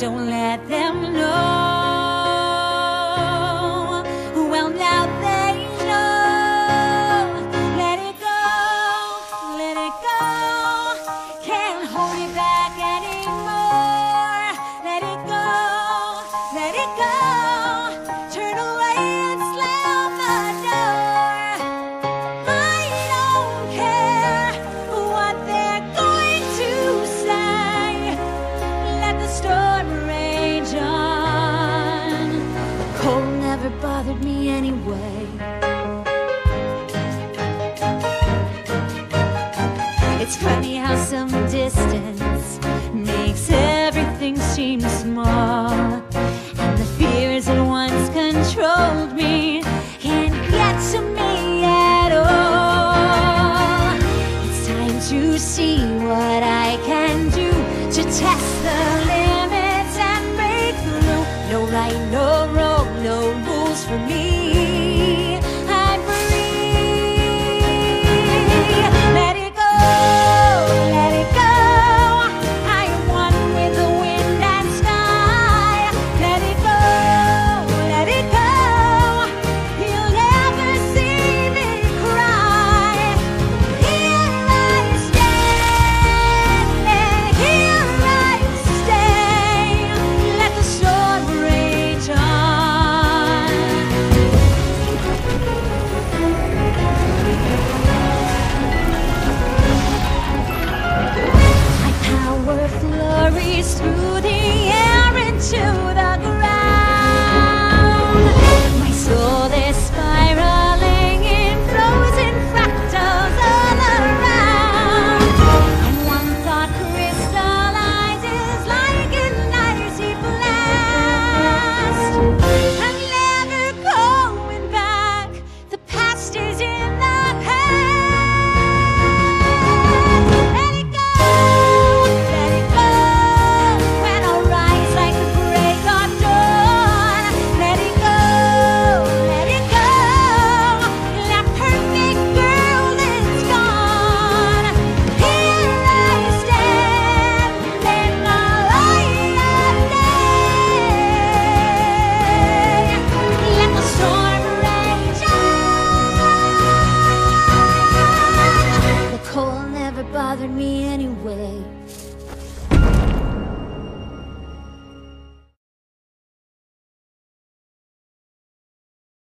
Don't let them know. Well, now they know. Let it go, let it go. Can't hold it back anymore. Let it go, let it go. Anyway. It's funny how some distance makes everything seem small. And the fears that once controlled me can't get to me at all. It's time to see what I can do to test the limits and break the through. No right, no wrong, no rules for me. Through